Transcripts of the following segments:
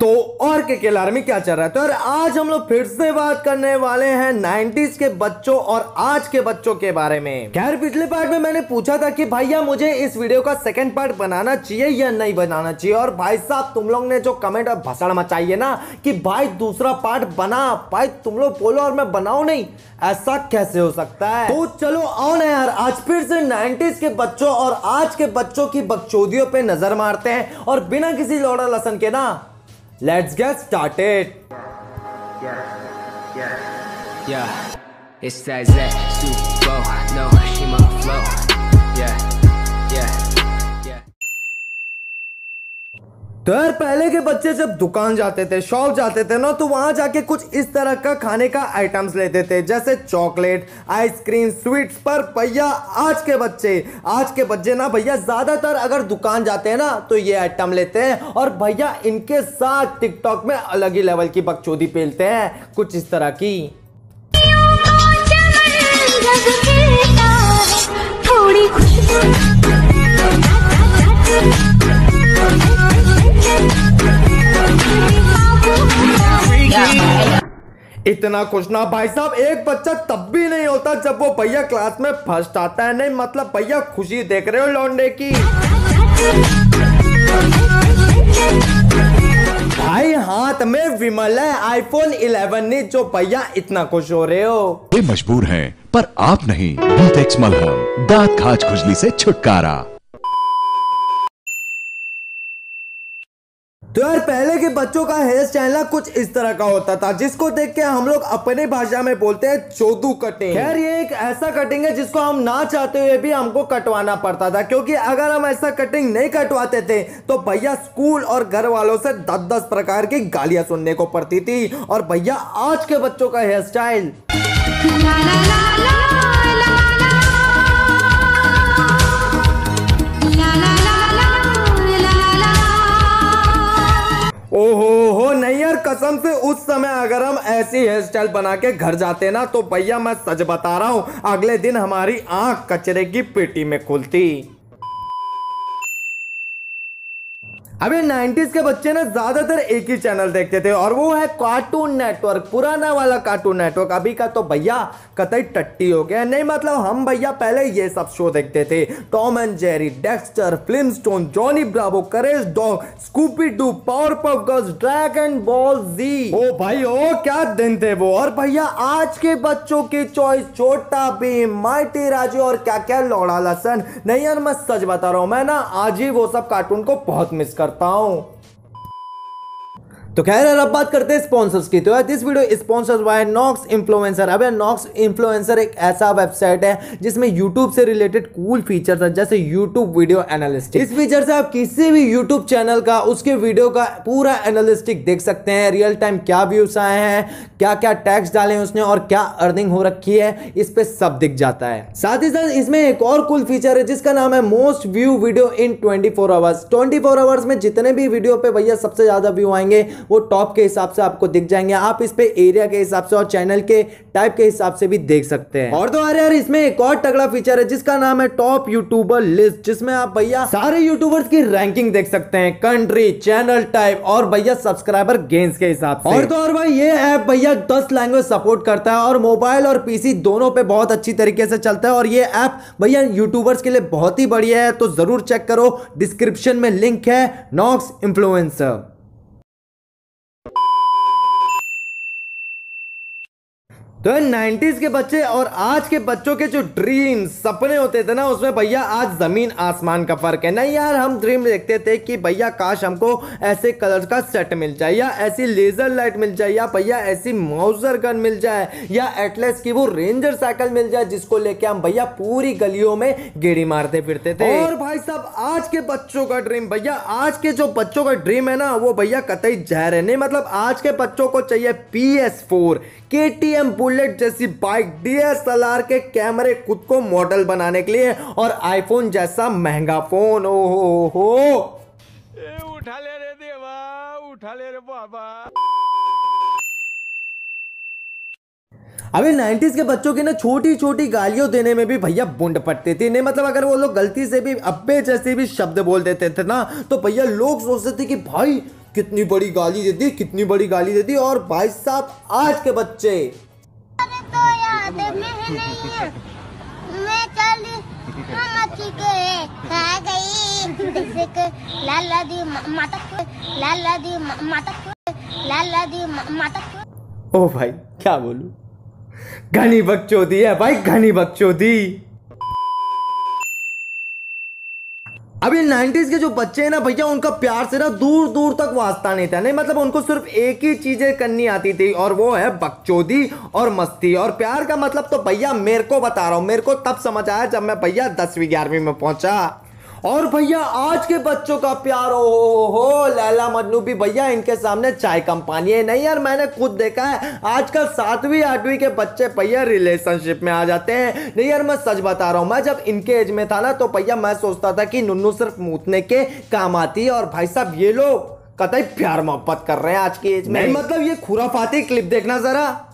तो और के केल आर्मी क्या चल रहा है? तो यार, आज हम लोग फिर से बात करने वाले हैं 90s के बच्चों और आज के बच्चों के बारे में। खैर पिछले पार्ट में मैंने पूछा था कि भैया, मुझे इस वीडियो का सेकंड पार्ट बनाना चाहिए या नहीं बनाना चाहिए? और भाई साहब, तुम लोग ने जो कमेंट और भसड़ मचाई है ना कि भाई, दूसरा पार्ट बना, भाई, तुम लोग बोलो और मैं बनाऊ नहीं। ऐसा कैसे हो सकता है? तो चलो, आओ ना यार, आज फिर से 90s के बच्चों और आज के बच्चों की बकचोदियों पे नज़र मारते हैं। और बिना किसी लौड़ा लसन के ना Let's get started. Yeah, yeah, yeah. it's that Zach Super Bowl. No, she my flow. तो यार पहले के बच्चे जब दुकान जाते थे शॉप जाते थे ना तो वहाँ जाके कुछ इस तरह का खाने का आइटम्स लेते थे, जैसे चॉकलेट आइसक्रीम स्वीट्स पर भैया आज के बच्चे, आज के बच्चे ना, भैया ज़्यादातर अगर दुकान जाते हैं ना तो ये आइटम लेते हैं और भैया इनके साथ टिकटॉक में अलग ही लेवल की बकचोदी पेलते हैं, कुछ इस तरह की। इतना कुछ ना। भाई साहब, एक बच्चा तब भी नहीं होता जब वो भैया क्लास में फ़र्स्ट आता है। नहीं मतलब भैया खुशी देख रहे हो लौंडे की। भाई, हाथ में विमल है आईफोन 11 ने जो भैया इतना खुश हो रहे हो। ये मजबूर हैं, पर आप नहीं। दांत खाज खुजली से छुटकारा। तो यार, पहले के बच्चों का हेयर स्टाइल ना कुछ इस तरह का होता था, जिसको देख के हम लोग अपने भाषा में बोलते हैं चोदू कटिंग। खैर, ये एक ऐसा कटिंग है जिसको हम ना चाहते हुए भी हमको कटवाना पड़ता था, क्योंकि अगर हम ऐसा कटिंग नहीं कटवाते थे तो भैया स्कूल और घर वालों से दस दस प्रकार की गालियाँ सुनने को पड़ती थी, और भैया आज के बच्चों का हेयर स्टाइल नहीं यार, कसम से उस समय अगर हम ऐसी हेयर स्टाइल बना के घर जाते ना तो भैया मैं सच बता रहा हूँ, अगले दिन हमारी आँख कचरे की पेटी में खुलती। अबे 90s के बच्चे ना ज़्यादातर एक ही चैनल देखते थे और वो है कार्टून नेटवर्क पुराना वाला कार्टून नेटवर्क अभी का तो भैया कतई टट्टी हो गया। नहीं मतलब हम भैया पहले ये सब शो देखते थे। Tom and Jerry Dexter Flintstone Johnny Bravo Courage dog Scooby Doo Power Puff Girls Dragon Ball Z ओ भाई, ओ क्या दिन थे वो। और भैया, आज के बच्चों की चॉइस छोटा भीम माइटी राजू और क्या क्या लौड़ा लसन। नहीं यार, मैं सच बता रहा हूँ, मैं ना आज ही वो सब कार्टून को बहुत मिस करता तो खैर अब बात करते हैं स्पॉन्सर्स की। तो यार this video sponsored by Knox influencer अब नॉक्स इन्फ्लुएंसर एक ऐसा वेबसाइट है जिसमें यूट्यूब से रिलेटेड कूल फीचर्स है, जैसे यूट्यूब वीडियो एनालिस्टिक इस फीचर से आप किसी भी यूट्यूब चैनल का, उसके वीडियो का पूरा एनालिस्टिक देख सकते हैं। रियल टाइम क्या व्यूज़ आए हैं क्या क्या टैक्स डाले हैं उसने और क्या अर्निंग हो रखी है, इस पे सब दिख जाता है। साथ ही साथ इसमें एक और कूल फीचर है, जिसका नाम है most view video in twenty four hours twenty four hours में जितने भी वीडियो पे भैया सबसे ज़्यादा व्यू आएँगे वो टॉप के हिसाब से आपको दिख जाएँगे। आप इस पे एरिया के हिसाब से और चैनल के टाइप के हिसाब से भी देख सकते हैं। और तो अरे यार इसमें एक और तगड़ा फीचर है, जिसका नाम है टॉप यूट्यूबर लिस्ट जिसमें आप भैया सारे यूट्यूबर्स की रैंकिंग देख सकते हैं। कंट्री चैनल टाइप और भैया सब्सक्राइबर गेंस के हिसाब से। और तो और भाई, ये ऐप भैया दस लैंग्वेज सपोर्ट करता है और मोबाइल और पीसी दोनों पे बहुत अच्छी तरीके से चलता है। और ये ऐप भैया यूट्यूबर्स के लिए बहुत ही बढ़िया है तो ज़रूर चेक करो। डिस्क्रिप्शन में लिंक है नॉक्स इन्फ्लुएंसर तो नाइन्टीज के बच्चे और आज के बच्चों के जो ड्रीम सपने होते थे ना, उसमें भैया आज ज़मीन आसमान का फ़र्क है। नहीं यार, हम ड्रीम देखते थे कि भैया काश हमको ऐसे कलर का सेट मिल जाए, या ऐसी लेजर लाइट मिल जाए, या भैया ऐसी माउजर गन मिल जाए, या एटलेस की वो रेंजर साइकिल मिल जाए, जिसको लेके हम भैया पूरी गलियों में गेड़ी मारते फिरते थे। और भाई साहब, आज के बच्चों का ड्रीम, भैया आज के जो बच्चों का ड्रीम है ना, वो भैया कतई जहर है नहीं। मतलब आज के बच्चों को चाहिए P S four, K T M जैसी बाइक डीएसएलआर के कैमरे खुद को मॉडल बनाने के लिए और आईफोन जैसा महँगा फ़ोन ओ हो हो ए उठा ले रे देवा उठा ले रे बाबा। अभी 90s के बच्चों की ना छोटी छोटी गालियों देने में भी भैया बुंड पड़ती थी। नहीं मतलब अगर वो लोग गलती से भी अब्बे जैसे भी शब्द बोल देते थे ना तो भैया लोग सोचते थे कि भाई कितनी बड़ी गाली देती कितनी बड़ी गाली देती और भाई साहब आज के बच्चे याद है नहीं है। मैं चल हम गई। जैसे के लाला दी माता लाला दी माता लाला दी माता ओ भाई, क्या बोलूँ? घनी बकचोदी है भाई, घनी बकचोदी। अभी 90s के जो बच्चे हैं ना भैया, उनका प्यार से ना दूर दूर तक वास्ता नहीं था। नहीं मतलब उनको सिर्फ़ एक ही चीज़ें करनी आती थी, और वो है बकचोदी और मस्ती। और प्यार का मतलब तो भैया, मेरे को बता रहा हूँ, मेरे को तब समझ आया जब मैं भैया दसवीं ग्यारहवीं में पहुँचा। और भैया आज के बच्चों का प्यार ओ हो, हो लैला मजनू भी भैया इनके सामने चाय कम पानी है। नहीं यार मैंने खुद देखा है आजकल सातवीं आठवीं के बच्चे भैया रिलेशनशिप में आ जाते हैं। नहीं यार मैं सच बता रहा हूँ मैं जब इनके एज में था ना तो भैया मैं सोचता था कि नुन्नू सिर्फ़ मूतने के काम आती है और भाई साहब ये लोग कतई प्यार मोहब्बत कर रहे हैं आज की एज में। मतलब ये खुराफाती क्लिप देखना जरा।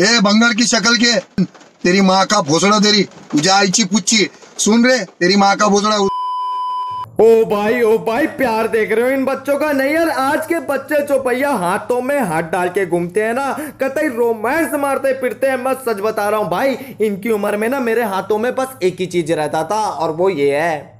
ए, बंगाल की शक्ल के। तेरी माँ का भोसड़ा तेरी तुझे आईची पुच्ची सुन रे, तेरी माँ का भोसड़ा ओ भाई ओ भाई, प्यार देख रहे हो इन बच्चों का? नहीं यार, आज के बच्चे जो भैया हाथों में हाथ डाल के घूमते हैं ना, कतई रोमांस मारते फिरते हैं। मैं सच बता रहा हूँ भाई, इनकी उम्र में ना मेरे हाथों में बस एक ही चीज़ रहता था, और वो ये है।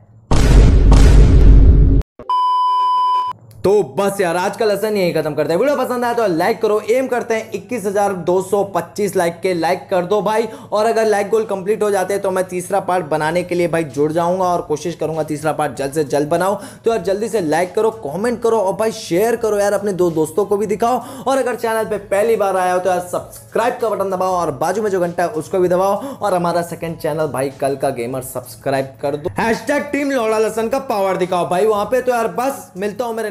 तो बस यार आज का लेसन यही खत्म करते हैं। वीडियो पसंद आया तो लाइक करो एम करते हैं 21,225 लाइक के लाइक कर दो भाई। और अगर लाइक गोल कंप्लीट हो जाते हैं तो मैं तीसरा पार्ट बनाने के लिए भाई जुड़ जाऊँगा और कोशिश करूँगा तीसरा पार्ट जल्द से जल्द बनाओ तो यार जल्दी से लाइक करो कॉमेंट करो और भाई शेयर करो यार अपने दो दोस्तों को भी दिखाओ। और अगर चैनल पे पहली बार आया हो तो यार सब्सक्राइब का बटन दबाओ और बाजू में जो घंटा है उसको भी दबाओ। और हमारा सेकेंड चैनल भाई कल का गेमर सब्सक्राइब कर दो। हैशटैग टीम लोड़ा लसन का पावर दिखाओ भाई वहाँ पे तो यार बस मिलता हूँ मेरे